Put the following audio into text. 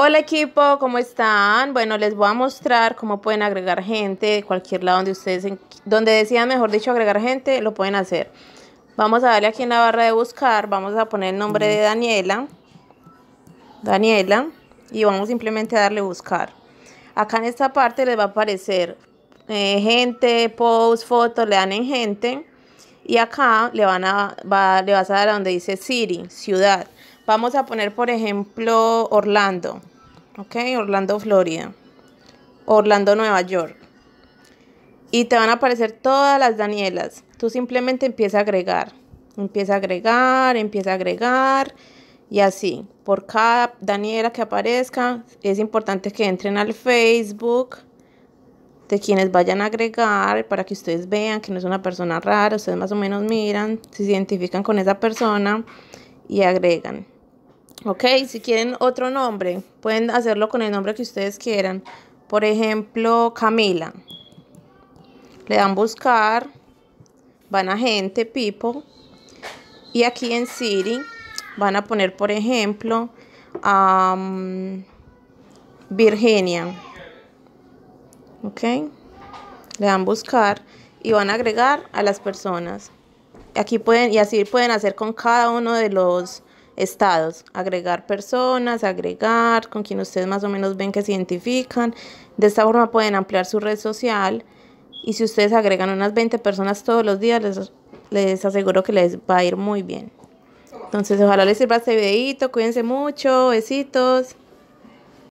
Hola equipo, ¿cómo están? Bueno, les voy a mostrar cómo pueden agregar gente de cualquier lado donde ustedes, donde decidan, mejor dicho, agregar gente, lo pueden hacer. Vamos a darle aquí en la barra de buscar, vamos a poner el nombre de Daniela. Daniela. Y vamos simplemente a darle buscar. Acá en esta parte les va a aparecer eh, gente, post, fotos, le dan en gente. Y acá le, van a, le vas a dar a donde dice city, ciudad. Vamos a poner, por ejemplo, Orlando. ¿Ok? Orlando, Florida. Orlando, Nueva York. Y te van a aparecer todas las Danielas. Tú simplemente empieza a agregar. Empieza a agregar, empieza a agregar. Y así, por cada Daniela que aparezca, es importante que entren al Facebook de quienes vayan a agregar para que ustedes vean que no es una persona rara, ustedes más o menos miran, se identifican con esa persona y agregan. Ok, si quieren otro nombre, pueden hacerlo con el nombre que ustedes quieran. Por ejemplo, Camila. Le dan buscar, van a gente, people. Y aquí en Siri van a poner, por ejemplo, Virginia. Ok, le dan buscar y van a agregar a las personas. Aquí pueden, y así pueden hacer con cada uno de los estados, agregar personas, agregar con quien ustedes más o menos ven que se identifican. De esta forma pueden ampliar su red social y si ustedes agregan unas 20 personas todos los días, les, les aseguro que les va a ir muy bien. Entonces, ojalá les sirva este videito. Cuídense mucho. Besitos.